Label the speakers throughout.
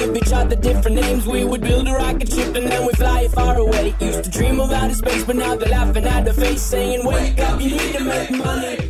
Speaker 1: give each other different names. We would build a rocket ship and then we fly it far away. Used to dream of outer space, but now they're laughing at the face, saying, "Wake up, you need to make money."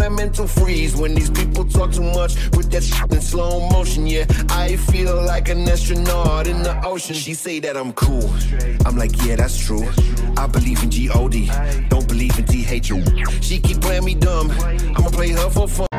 Speaker 2: mental freeze. When these people talk too much, with that shit in slow motion. Yeah, I feel like an astronaut in the ocean. She say that I'm cool. I'm like, yeah, that's true. I believe in G-O-D. Don't believe in T-H-U. She keep playing me dumb. I'ma play her for fun.